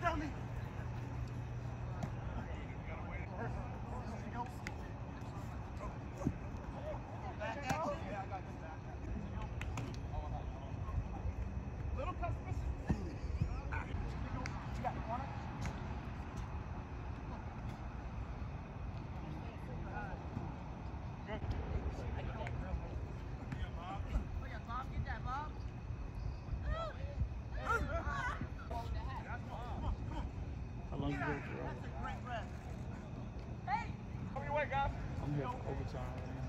Go, dummy. Little How long for? That's a great rest. Come your way, guys. I'm here for overtime.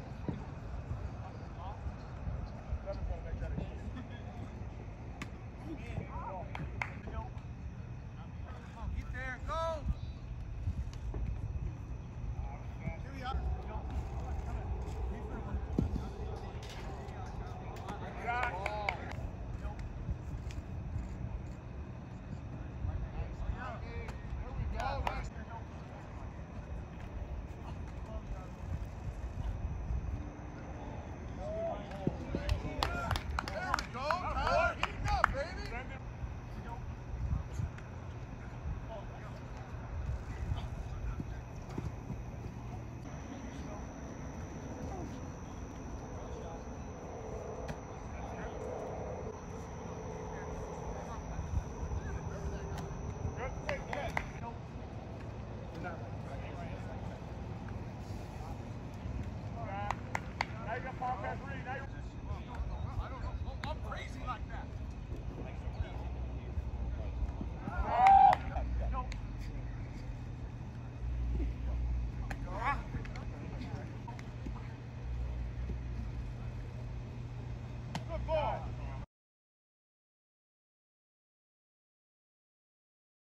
I don't know. I'm crazy.